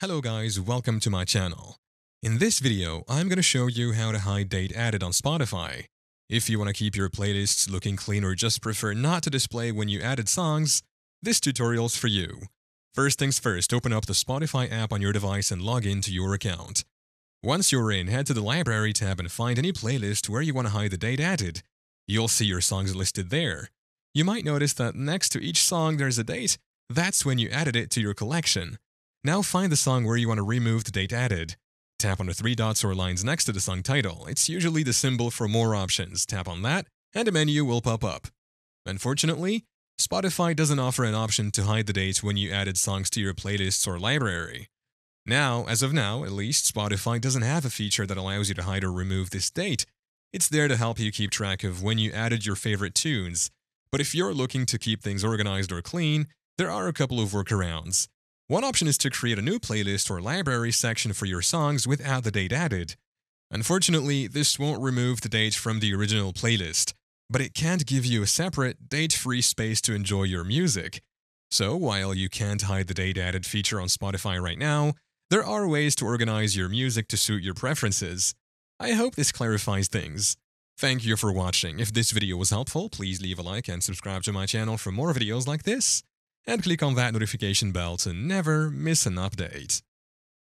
Hello guys, welcome to my channel. In this video, I'm going to show you how to hide date added on Spotify. If you want to keep your playlists looking clean or just prefer not to display when you added songs, this tutorial's for you. First things first, open up the Spotify app on your device and log in to your account. Once you're in, head to the Library tab and find any playlist where you want to hide the date added. You'll see your songs listed there. You might notice that next to each song there's a date. That's when you added it to your collection. Now find the song where you want to remove the date added. Tap on the three dots or lines next to the song title. It's usually the symbol for more options. Tap on that, and a menu will pop up. Unfortunately, Spotify doesn't offer an option to hide the dates when you added songs to your playlists or library. Now, as of now, at least, Spotify doesn't have a feature that allows you to hide or remove this date. It's there to help you keep track of when you added your favorite tunes. But if you're looking to keep things organized or clean, there are a couple of workarounds. One option is to create a new playlist or library section for your songs without the date added. Unfortunately, this won't remove the date from the original playlist, but it can't give you a separate, date-free space to enjoy your music. So, while you can't hide the date added feature on Spotify right now, there are ways to organize your music to suit your preferences. I hope this clarifies things. Thank you for watching. If this video was helpful, please leave a like and subscribe to my channel for more videos like this and click on that notification bell to never miss an update.